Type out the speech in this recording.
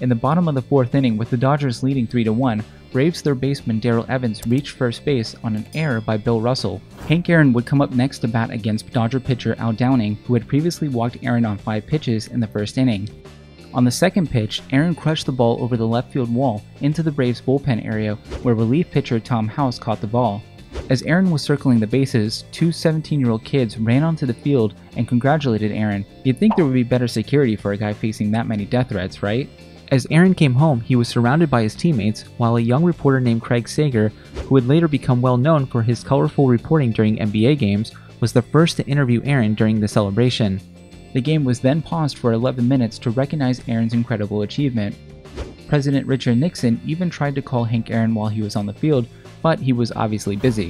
In the bottom of the fourth inning, with the Dodgers leading 3 1, Braves third baseman Darrell Evans reached first base on an error by Bill Russell. Hank Aaron would come up next to bat against Dodger pitcher Al Downing, who had previously walked Aaron on five pitches in the first inning. On the second pitch, Aaron crushed the ball over the left field wall into the Braves bullpen area where relief pitcher Tom House caught the ball. As Aaron was circling the bases, two 17 year old kids ran onto the field and congratulated Aaron. You'd think there would be better security for a guy facing that many death threats, right? As Aaron came home, he was surrounded by his teammates, while a young reporter named Craig Sager, who would later become well known for his colorful reporting during NBA games, was the first to interview Aaron during the celebration. The game was then paused for 11 minutes to recognize Aaron's incredible achievement. President Richard Nixon even tried to call Hank Aaron while he was on the field, but he was obviously busy.